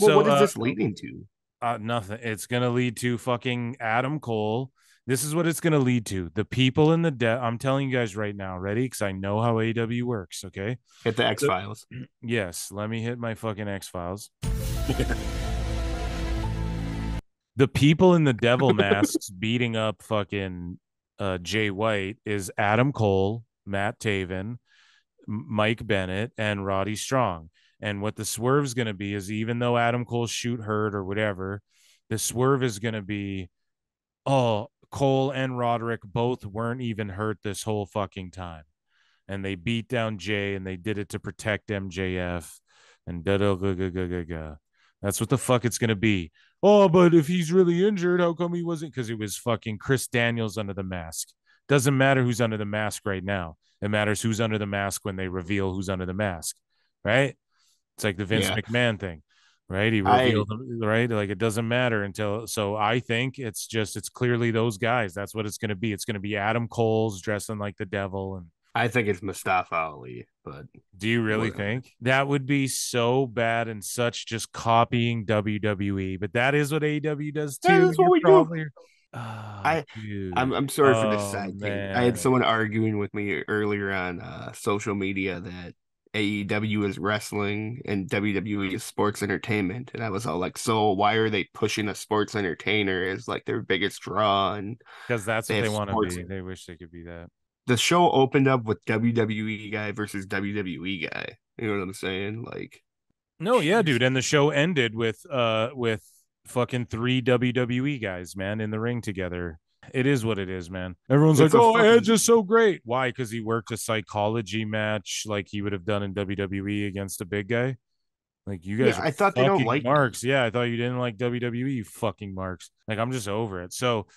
Well, so what is uh, this leading to? Uh, nothing. It's gonna lead to fucking Adam Cole. This is what it's gonna lead to. The people in the debt. I'm telling you guys right now, ready? Because I know how AEW works. Okay. Hit the X Files. Yes. Let me hit my fucking X Files. the people in the devil masks beating up fucking uh, Jay White is Adam Cole, Matt Taven, Mike Bennett, and Roddy Strong. And what the swerve is going to be is even though Adam Cole's shoot hurt or whatever, the swerve is going to be, oh, Cole and Roderick both weren't even hurt this whole fucking time. And they beat down Jay and they did it to protect MJF and da da ga ga ga ga. That's what the fuck it's gonna be. Oh, but if he's really injured, how come he wasn't? Because it was fucking Chris Daniels under the mask. Doesn't matter who's under the mask right now. It matters who's under the mask when they reveal who's under the mask, right? It's like the Vince Yeah. McMahon thing, right? He I- revealed, them, right? Like it doesn't matter until. So I think it's just it's clearly those guys. That's what it's going to be. It's going to be Adam Cole's dressing like the devil, and I think it's Mustafa Ali, but do you really Whatever. think that would be so bad and such just copying WWE? But that is what AEW does too. That's what You're we do. Oh, I- dude. I'm I'm sorry for this Oh, side thing. I had someone arguing with me earlier on uh, social media that AEW is wrestling and WWE is sports entertainment, and I was all like, "So why are they pushing a sports entertainer as like their biggest draw?" And because that's what they they want to be. They wish they could be that. the show opened up with WWE guy versus WWE guy. You know what I'm saying? Like, No, yeah, dude. And the show ended with uh with fucking three WWE guys, man, in the ring together. It is what it is, man. Everyone's It's like, "Oh, fucking- Edge is so great." Why? Because he worked a psychology match like he would have done in WWE against a big guy. Like you guys, Yeah, I thought they don't like- marks. Yeah, I thought you didn't like WWE. You fucking marks. Like I'm just over it. So